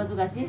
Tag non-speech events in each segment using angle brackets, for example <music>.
가져가시.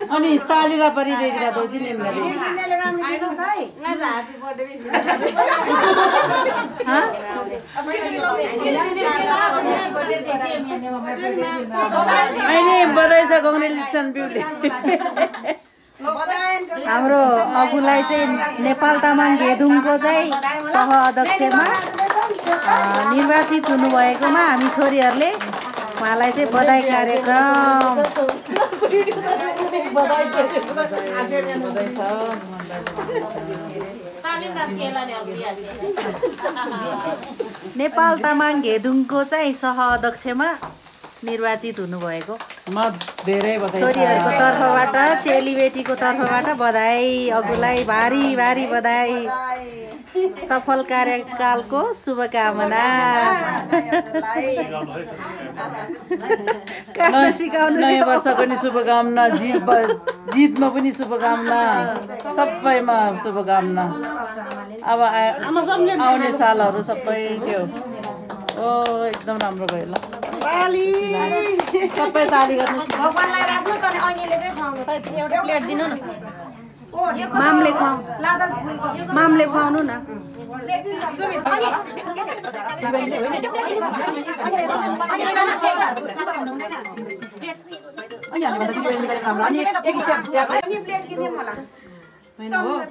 अनि तालिरा परि रेखिरा दौजी निम्न अहिले बधाई छ कङ्ग्रेचुलेसन ब्युटी। हाम्रो अगुलाई चाहिँ नेपाल तामाङ घेदुङको चाहिँ सह अध्यक्षमा निर्वाचित हुनुभएकोमा हामी छोरीहरूले उहाँलाई चाहिँ बधाई कार्यक्रम। नेपाल तामाङ घेदुङको चाहिँ सह अध्यक्षमा निर्वाचित हुनुभएको। म धेरै बधाई छ छोरीहरूको तर्फबाट चेलीबेटीको तर्फबाट बधाई अगुलाई भारी भारी बधाई। सफल कार्यकालको शुभकामना। <laughs> <laughs> नयाँ वर्षको नि शुभकामना जित जितमा पनि शुभकामना सबैमा शुभकामना। अब आउने सालहरू सबै त्यो ओ एकदम राम्रो भयो ल। सबै ताली गर्नु मामले खुवाउनु न।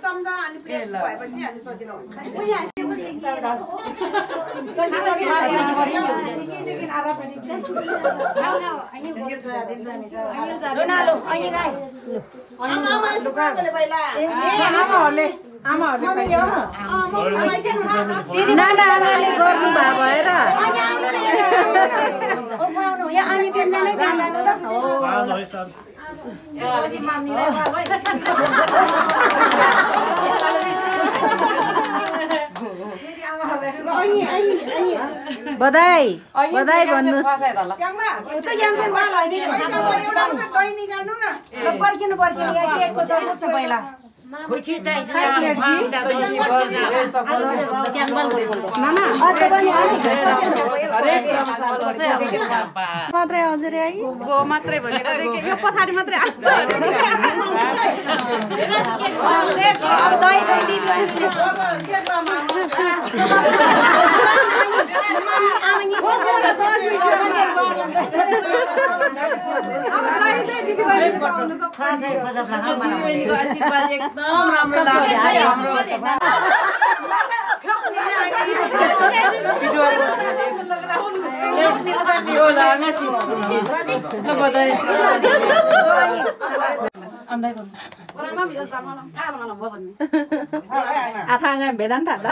चम्चा अनि प्लेट भएपछि हामी सजिलो हुन्छ आमाले गर्नु भए भएर बधाई बधाई भन्नुहोस् एउटा मात्रै दही निकाल्नु न पर्खिनु पर्खिनु पहिला मात्रै आउँछ रे है गो मात्रै भनेको चाहिँ यो पछाडि मात्रै आउँछ आशीर्वाद एकदम राम्रो लाग्यो है हाम्रो यो लागा सी ल बधाई अन्दाइ गर्नु आथा भेदान थाल्दा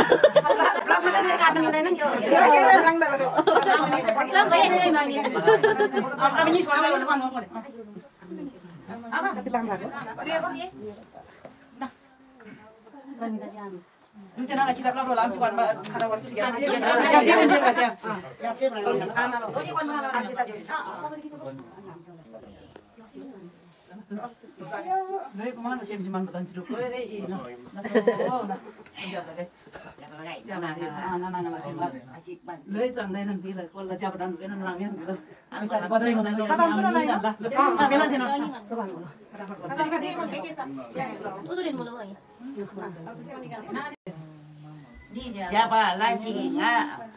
दुईजनालाई खिचाप राम्रो होला आमसी घरमा खाना गर्छु सिकाएर जे कसै Noi e này nhá. À cái lần thế nào? Jaba lagi nga ngal kolla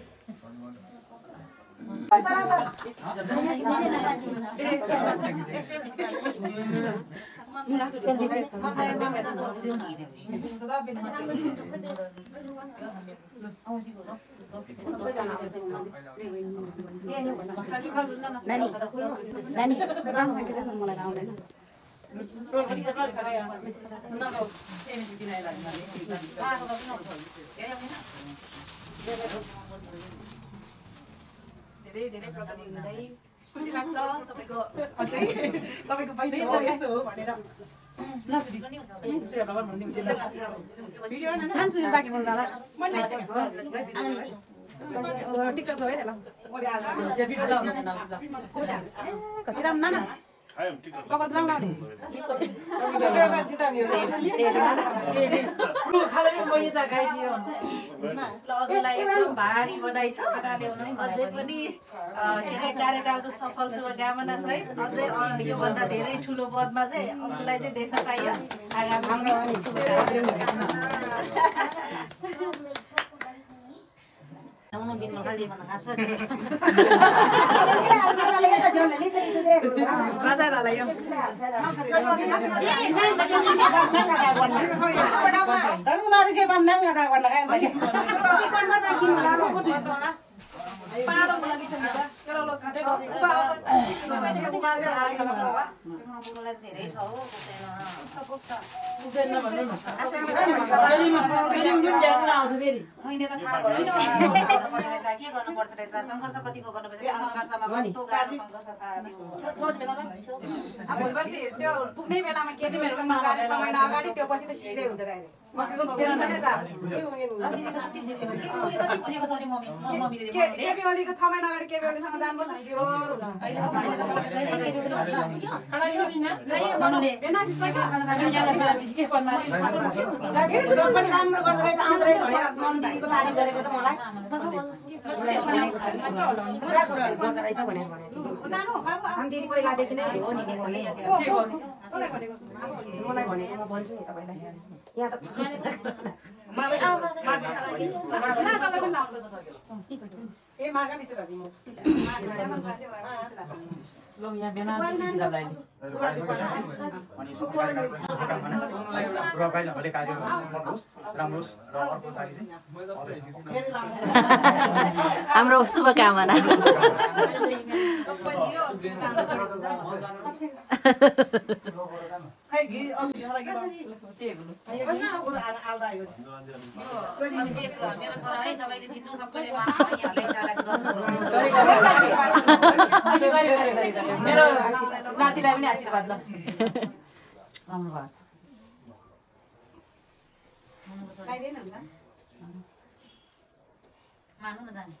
मलाई आउँदैन धेरै धेरै प्रगति हुँदै खुसी लाग्छ तपाईँको अझै तपाईँको बहिनी हो यस्तो हो भनेर टिकटक कति राम्रो नाना भारी बधाई छ अझै पनि अ, के अरे कार्यकालको सफल शुभकामना सहित अझै योभन्दा धेरै ठुलो पदमा चाहिँ अङ्कुलाई चाहिँ देख्न पाइयोस् आगामी शुभकामना धेरै छ हो आउँछ फेरि मैले त थाहा भयो के गर्नुपर्छ रहेछ सङ्घर्ष कतिको गर्नुपर्छ त्यो सङ्घर्षमा कस्तो गाह्रो सङ्घर्ष छ अब भोलिपर्सि त्यो पुग्ने बेलामा केटी मेरोसँग जाने महिना अगाडि त्यो पछि त सिधै हुन्छ डाइरेक्ट केपी ओलीको छ महिना अगाडि केपी ओलीसँग जानुपर्छ स्योर हुन्छ पनि राम्रो गर्दो रहेछ आउँदो रहेछ भनेर मनु दिदीको तारिफ गरेको त मलाई म भन्छु नि तपाईँलाई यहाँ त हाम्रो शुभकामना। मेरो नातिलाई पनि आशीर्वाद ल राम्रो भएको छ खाइदिएन हुन्छ मान्नु न जाने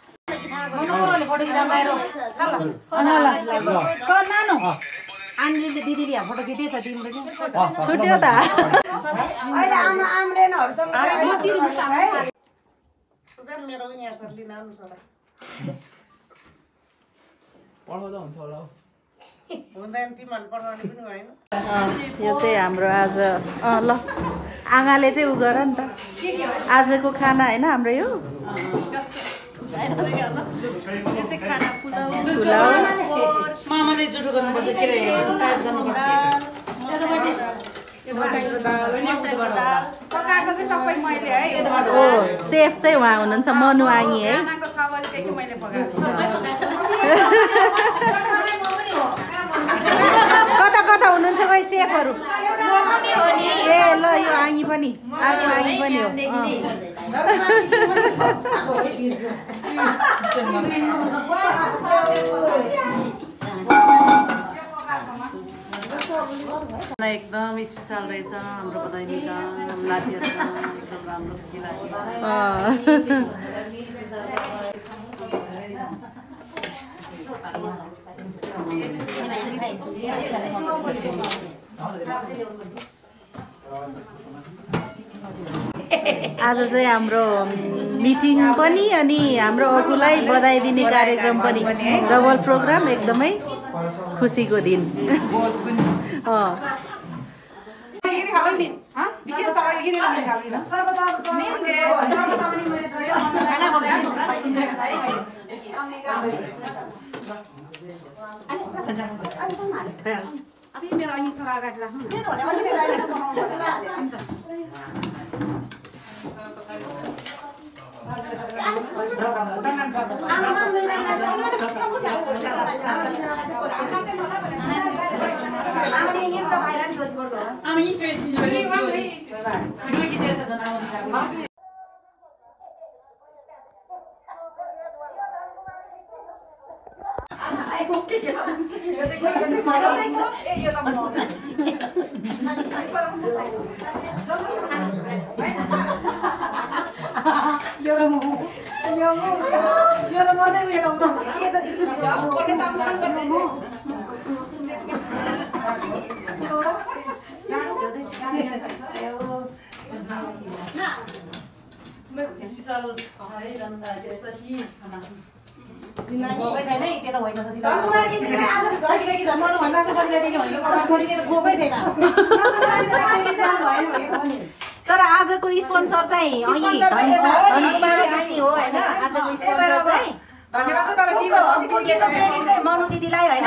आन्टीले दिदीले यहाँ फोटो खिचेछ तिम्रो कि छुट्यो त अहिले आमा आम्लेनहरूसँग सुजन मेरो पनि यहाँ छ लिन आउनु छोरा पढाउँदा हुन्छ होला हौ हुँदैन तिमीहरूले पढाउने पनि भएन यो चाहिँ हाम्रो आज अँ ल आँगाले चाहिँ उ गर नि त आजको खाना होइन हाम्रो यो मामाले जुठो गर्नुपर्छ के अरे सायद गर्नुपर्छ पकाएको चाहिँ सबै मैले है हो सेफ चाहिँ उहाँ हुनुहुन्छ है खानाको छ बजीदेखि मैले पकाएको कता कता हुनुहुन्छ खै सेफहरू ए ल यो आङी पनि अर्को आङी पनि हो। <laughs> <laughs> <laughs> एकदम स्पेसल रहेछ हाम्रो बधाइनीका लाठीहरू एकदम राम्रो खुसी लाग्यो अँ। आज चाहिँ हाम्रो मिटिङ पनि अनि हाम्रो अगुलाई बधाई दिने कार्यक्रम पनि डबल प्रोग्राम एकदमै खुसीको दिन मेरो अहिले छोरा अगाडि राख्नु ān いいしまう D よしぽなかなか、。खाना भोकै छैन है त्यो त होइन ससी तर आजको स्पोन्सर चाहिँ मनु दिदीलाई होइन।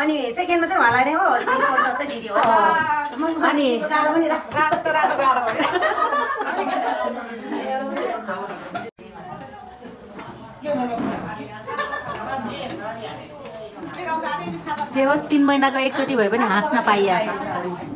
अनि सेकेन्डमा चाहिँ उहाँलाई नै हो। <laughs> स्पोन्सर चाहिँ दिदी हो। अनि रातो रातो गाह्रो भयो। जे होस् तिन महिनाको एकचोटि भए पनि हाँस्न पाइहाल्छ।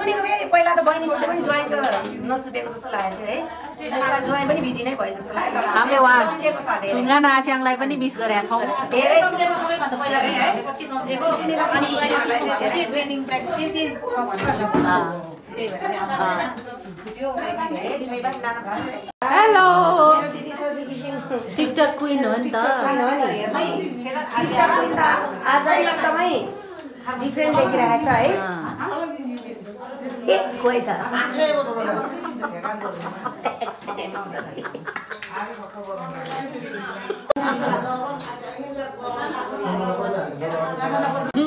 सुनेको फेरि पहिला त बहिनीले पनि ज्वाइन त नछुटेको जस्तो लागेको थियो है। ज्वाइन पनि बिजी नै भयो जस्तो लाग्यो हामीले उहाँ ढुङ्गाना आस्याङलाई पनि मिस गरेका छौँ। धेरै कति सम्झेको अनि ट्रेनिङ प्र्याक्टिस के छ भनेर हेलो। टिकटक क्विन हो नि त। आज एकदमै डिफ्रेन्ट देखिरहेको छ है।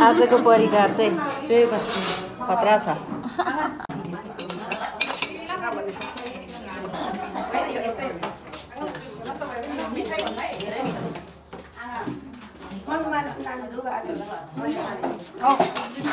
आजको परिकार चाहिँ त्यही त खतरा छ। त्यस्तो